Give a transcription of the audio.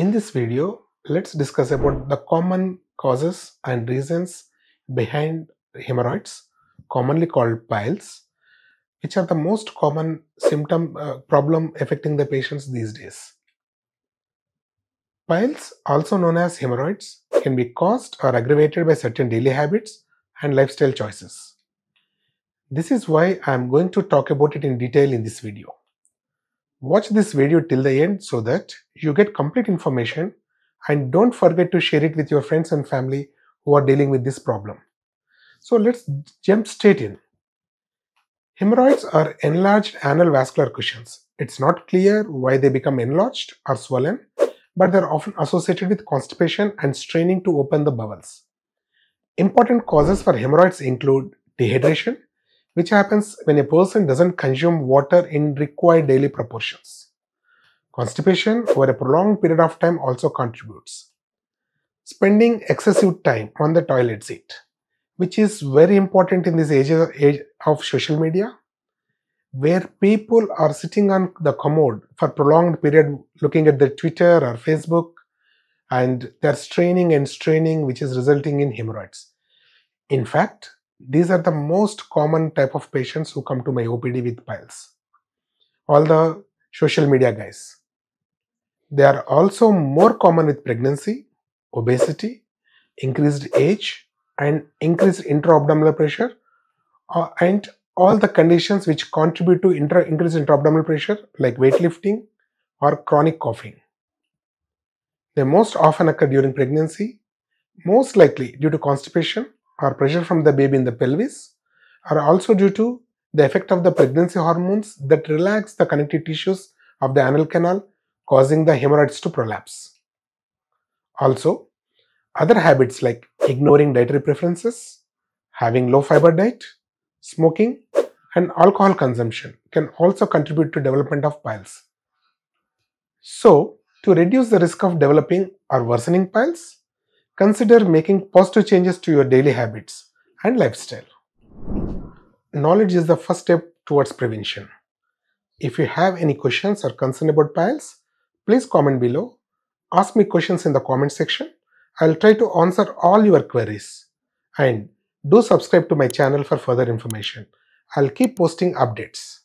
In this video, let's discuss about the common causes and reasons behind hemorrhoids, commonly called piles, which are the most common symptom uh, problem affecting the patients these days. Piles, also known as hemorrhoids, can be caused or aggravated by certain daily habits and lifestyle choices. This is why I am going to talk about it in detail in this video. Watch this video till the end so that you get complete information and don't forget to share it with your friends and family who are dealing with this problem. So let's jump straight in. Hemorrhoids are enlarged anal vascular cushions. It's not clear why they become enlarged or swollen, but they're often associated with constipation and straining to open the bowels. Important causes for hemorrhoids include dehydration, which happens when a person doesn't consume water in required daily proportions. Constipation over a prolonged period of time also contributes. Spending excessive time on the toilet seat, which is very important in this age of social media, where people are sitting on the commode for prolonged period looking at their Twitter or Facebook and they're straining and straining which is resulting in hemorrhoids. In fact, these are the most common type of patients who come to my OPD with piles. All the social media guys. They are also more common with pregnancy, obesity, increased age, and increased intra-abdominal pressure, uh, and all the conditions which contribute to increased intra-abdominal pressure like weightlifting or chronic coughing. They most often occur during pregnancy, most likely due to constipation or pressure from the baby in the pelvis are also due to the effect of the pregnancy hormones that relax the connective tissues of the anal canal causing the hemorrhoids to prolapse. Also, other habits like ignoring dietary preferences, having low fiber diet, smoking and alcohol consumption can also contribute to development of piles. So, to reduce the risk of developing or worsening piles, Consider making positive changes to your daily habits and lifestyle. Knowledge is the first step towards prevention. If you have any questions or concern about piles, please comment below. Ask me questions in the comment section. I'll try to answer all your queries. And do subscribe to my channel for further information. I'll keep posting updates.